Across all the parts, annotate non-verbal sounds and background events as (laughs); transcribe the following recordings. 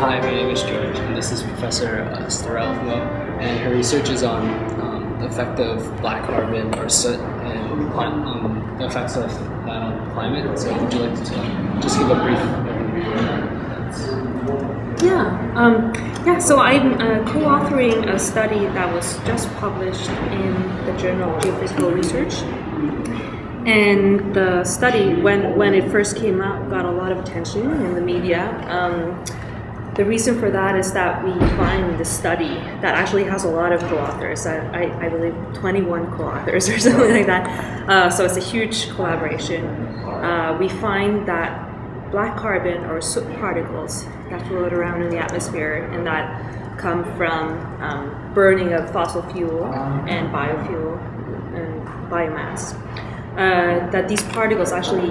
Hi, my name is George, and this is Professor uh, Storelvmo and her research is on um, the effect of black carbon or soot and um, the effects of that on climate. So, would you like to just give a brief overview? Yeah, um, yeah. So I'm uh, co-authoring a study that was just published in the Journal of Geophysical Research, and the study, when when it first came out, got a lot of attention in the media. Um, the reason for that is that we find the study that actually has a lot of co-authors. I, I, I believe 21 co-authors (laughs) or something like that. Uh, so it's a huge collaboration. Uh, we find that black carbon or soot particles that float around in the atmosphere and that come from um, burning of fossil fuel and biofuel and biomass. Uh, that these particles actually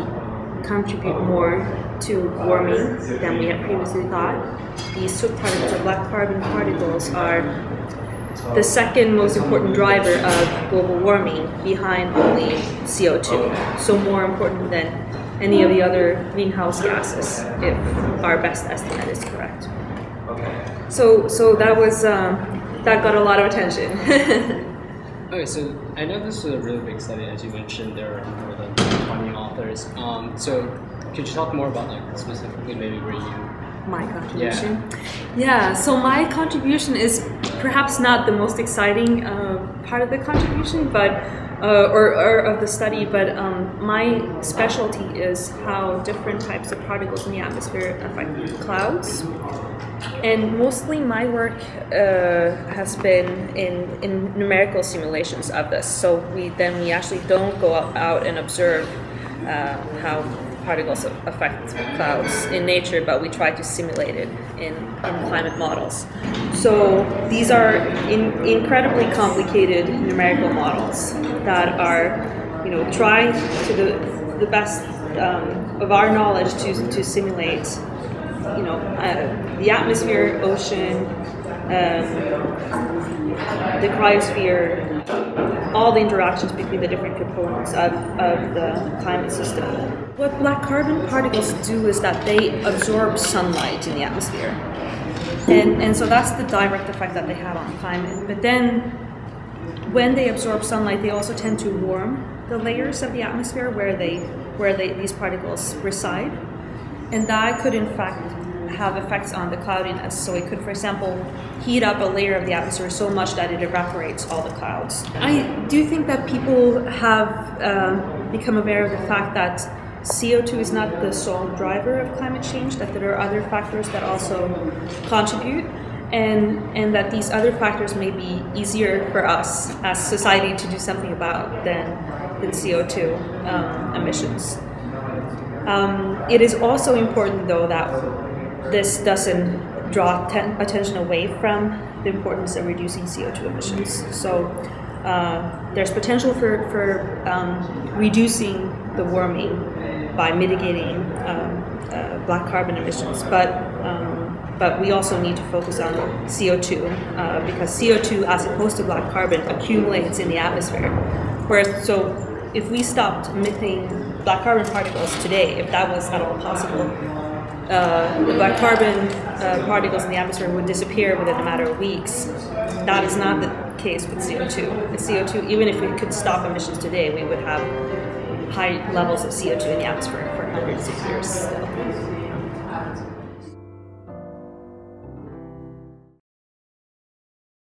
contribute more to warming than we had previously thought. These soot particles or black carbon particles are the second most important driver of global warming behind only CO2. So more important than any of the other greenhouse gases, if our best estimate is correct. So, so that was um, that got a lot of attention. (laughs) okay, so I know this is a really big study, as you mentioned. There are more than 20 authors. Um, so, could you talk more about like specifically maybe where you my contribution. Yeah. yeah. So my contribution is perhaps not the most exciting uh, part of the contribution, but uh, or, or, of the study, but um, my specialty is how different types of particles in the atmosphere affect clouds. And mostly my work uh, has been in, in numerical simulations of this. So we then we actually don't go out and observe uh, how particles affect clouds in nature, but we try to simulate it in, in climate models. So these are in, incredibly complicated numerical models that are, you know, trying to the, the best um, of our knowledge to, to simulate, you know, uh, the atmosphere, ocean, um, the cryosphere, all the interactions between the different components of, of the climate system. What black carbon particles do is that they absorb sunlight in the atmosphere. And, and so that's the direct effect that they have on climate. But then when they absorb sunlight, they also tend to warm the layers of the atmosphere where they where they, these particles reside. And that could in fact have effects on the cloudiness. So it could, for example, heat up a layer of the atmosphere so much that it evaporates all the clouds. I do think that people have uh, become aware of the fact that CO2 is not the sole driver of climate change, that there are other factors that also contribute. And, and that these other factors may be easier for us as society to do something about than, than CO2 um, emissions. Um, it is also important, though, that this doesn't draw ten- attention away from the importance of reducing CO2 emissions. So uh, there's potential for, for um, reducing the warming by mitigating um, uh, black carbon emissions, but um, but we also need to focus on CO2 uh, because CO2, as opposed to black carbon, accumulates in the atmosphere. Whereas, so if we stopped emitting black carbon particles today, if that was at all possible, uh, the black carbon uh, particles in the atmosphere would disappear within a matter of weeks. That is not the case with CO2. With CO2, even if we could stop emissions today, we would have high levels of CO2 in the atmosphere for hundreds of years.